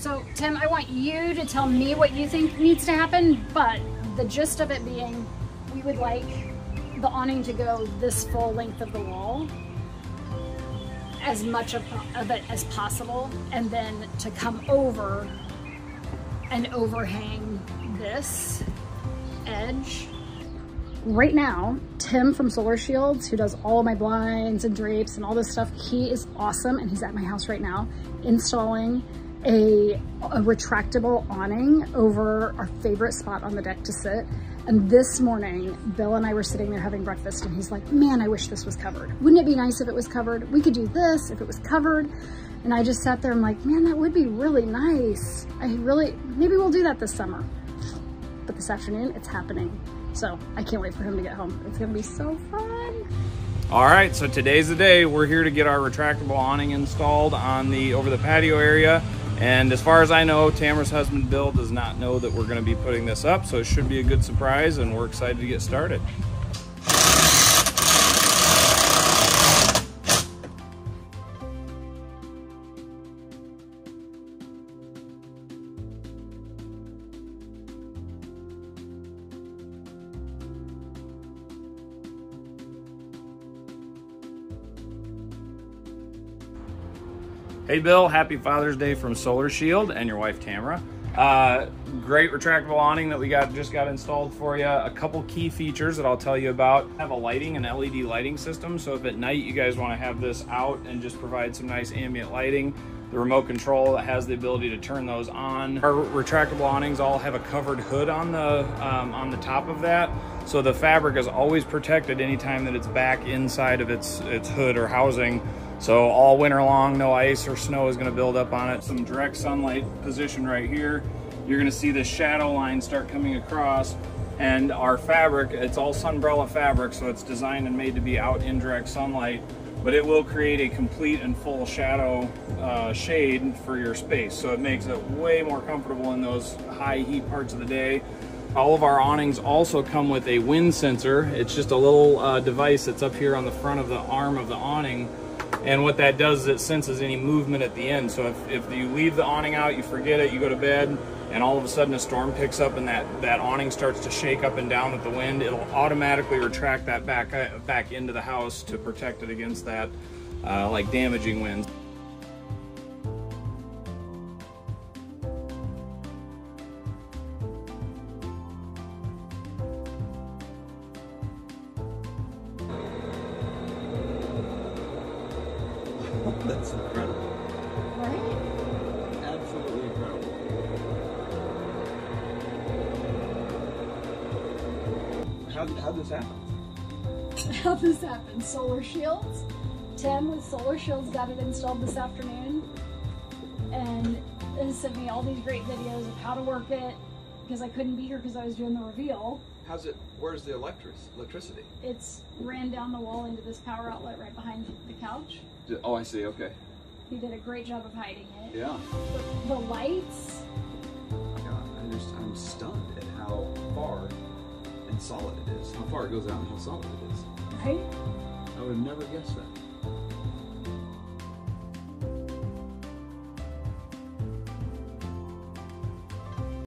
So, Tim, I want you to tell me what you think needs to happen, but the gist of it being we would like the awning to go this full length of the wall as much of, of it as possible and then to come over and overhang this edge. Right now, Tim from Solar Shields, who does all my blinds and drapes and all this stuff, he is awesome and he's at my house right now installing a, a retractable awning over our favorite spot on the deck to sit. And this morning, Bill and I were sitting there having breakfast and he's like, man, I wish this was covered. Wouldn't it be nice if it was covered? We could do this if it was covered. And I just sat there, I'm like, man, that would be really nice. I really, maybe we'll do that this summer. But this afternoon, it's happening. So I can't wait for him to get home. It's gonna be so fun. All right, so today's the day. We're here to get our retractable awning installed on the over the patio area. And as far as I know, Tamara's husband Bill does not know that we're gonna be putting this up, so it should be a good surprise and we're excited to get started. Hey Bill, happy Father's Day from Solar Shield and your wife Tamara. Uh, great retractable awning that we got just got installed for you. A couple key features that I'll tell you about. Have a lighting, an LED lighting system. So if at night you guys want to have this out and just provide some nice ambient lighting, the remote control has the ability to turn those on. Our retractable awnings all have a covered hood on the um, on the top of that, so the fabric is always protected anytime that it's back inside of its its hood or housing. So all winter long, no ice or snow is gonna build up on it. Some direct sunlight position right here. You're gonna see the shadow line start coming across and our fabric, it's all sunbrella fabric, so it's designed and made to be out in direct sunlight, but it will create a complete and full shadow uh, shade for your space. So it makes it way more comfortable in those high heat parts of the day. All of our awnings also come with a wind sensor. It's just a little uh, device that's up here on the front of the arm of the awning and what that does is it senses any movement at the end. So if, if you leave the awning out, you forget it, you go to bed, and all of a sudden a storm picks up and that, that awning starts to shake up and down with the wind, it'll automatically retract that back, uh, back into the house to protect it against that uh, like damaging winds. That's incredible. Right? Absolutely incredible. How did, how did this happen? How this happen? Solar Shields. Tim with Solar Shields got it installed this afternoon and has sent me all these great videos of how to work it because I couldn't be here because I was doing the reveal. How's it, where's the electric, electricity? It's ran down the wall into this power outlet right behind the couch. Oh, I see, okay. He did a great job of hiding it. Yeah. The, the lights, God, I'm just, I'm stunned at how far and solid it is. How far it goes out and how solid it is. right? I would have never guessed that.